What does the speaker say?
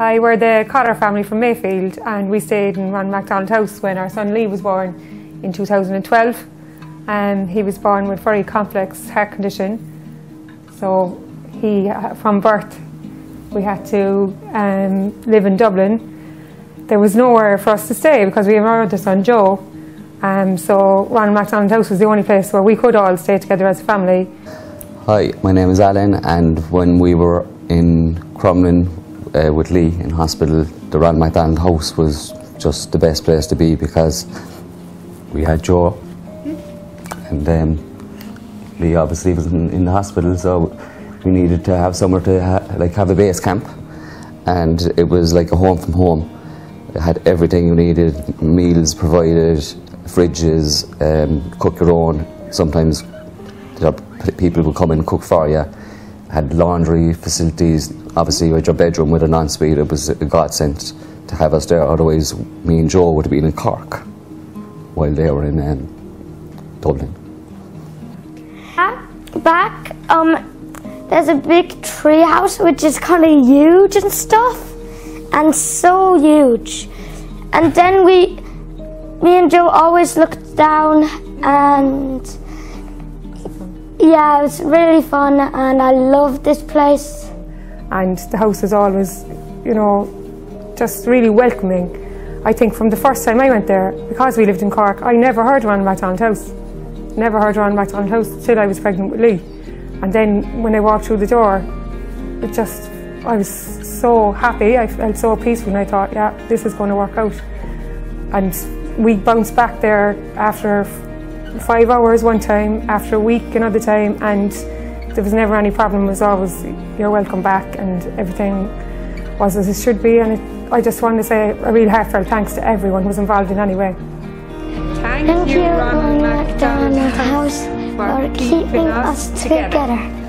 I were the Cotter family from Mayfield and we stayed in Ron McDonald House when our son Lee was born in 2012. And he was born with very complex heart condition. So he, from birth, we had to um, live in Dublin. There was nowhere for us to stay because we have our other son Joe. Um, so Ron McDonald House was the only place where we could all stay together as a family. Hi, my name is Alan, and when we were in Crumlin uh, with Lee in hospital, the Ron McDonald House was just the best place to be because we had Joe, and um, Lee obviously was in, in, the hospital, so we needed to have somewhere to ha like have a base camp, and it was like a home from home. It had everything you needed, meals provided, fridges, um, cook your own. Sometimes people would come and cook for you. Had laundry facilities. Obviously, had your bedroom with an ensuite. It was a godsend to have us there. Otherwise, me and Joe would have been in Cork while they were in um, Dublin. Back, um, there's a big tree house which is kind of huge and stuff, and so huge. And then we, me and Joe always looked down and yeah, it was really fun and I love this place. And the house is always, you know, just really welcoming. I think from the first time I went there, because we lived in Cork, I never heard around McDonald House. Never heard around McDonald House till I was pregnant with Lee. And then when I walked through the door, it just, I was so happy, I felt so peaceful and I thought, yeah, this is going to work out. And we bounced back there after five hours one time, after a week another time, and there was never any problem. It was always, you're welcome back, and everything was as it should be. And it, I just want to say a real heartfelt thanks to everyone who was involved in any way. Thank, Thank you, Ronald McDonald House, for keeping us together. together.